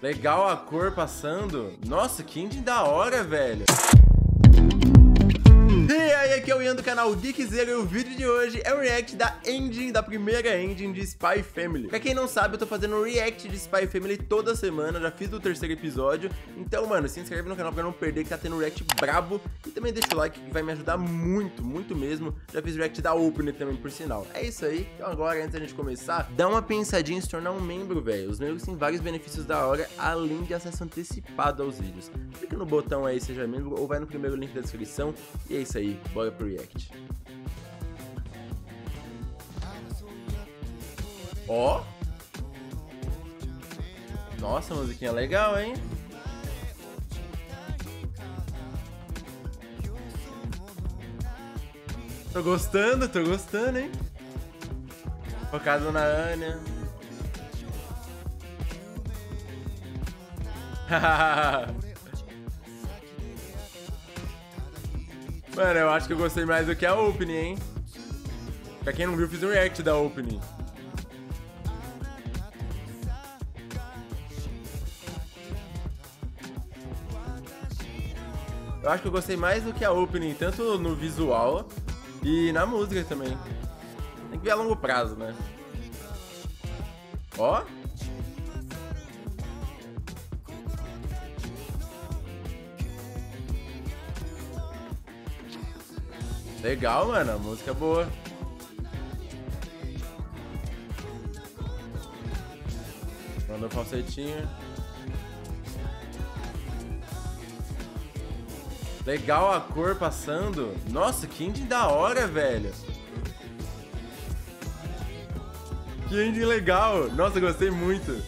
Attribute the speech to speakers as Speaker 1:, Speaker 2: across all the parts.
Speaker 1: Legal a cor passando. Nossa, que engine da hora, velho. E aí, aqui é o Ian do canal Geekzero e o vídeo de hoje é o react da engine, da primeira engine de Spy Family. Pra quem não sabe, eu tô fazendo um react de Spy Family toda semana, já fiz o terceiro episódio. Então, mano, se inscreve no canal pra não perder que tá tendo um react brabo. E também deixa o like que vai me ajudar muito, muito mesmo. Já fiz react da Opener também, por sinal. É isso aí. Então agora, antes da gente começar, dá uma pensadinha em se tornar um membro, velho. Os membros têm vários benefícios da hora, além de acesso antecipado aos vídeos. Clica no botão aí, seja membro, ou vai no primeiro link da descrição. E é isso aí, bora pro react. Ó. Nossa, musiquinha legal, hein? Tô gostando, tô gostando, hein? Focado na Anya. Mano, eu acho que eu gostei mais do que a opening, hein? Pra quem não viu, fiz um react da opening. Eu acho que eu gostei mais do que a opening, tanto no visual e na música também. Tem que ver a longo prazo, né? Ó. Legal, mano. A música é boa. Mandou falsetinho. Legal a cor passando. Nossa, que indie da hora, velho. Que indie legal. Nossa, gostei muito.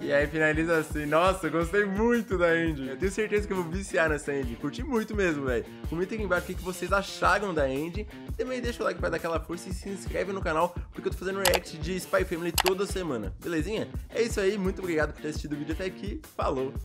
Speaker 1: E aí finaliza assim. Nossa, gostei muito da Indie. Eu tenho certeza que eu vou viciar nessa Indie. Curti muito mesmo, velho. Comenta aqui embaixo o que vocês acharam da Indie. Também deixa o like pra dar aquela força e se inscreve no canal, porque eu tô fazendo react de Spy Family toda semana. Belezinha? É isso aí, muito obrigado por ter assistido o vídeo até aqui. Falou!